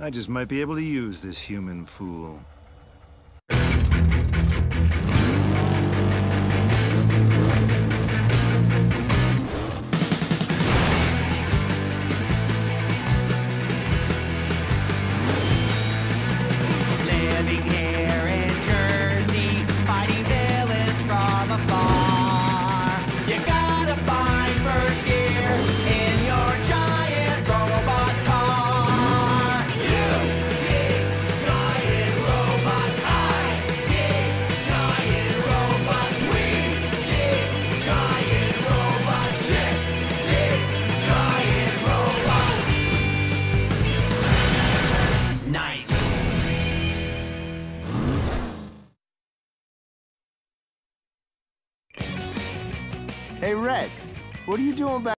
I just might be able to use this human fool. Living here Hey, Red, what are you doing back?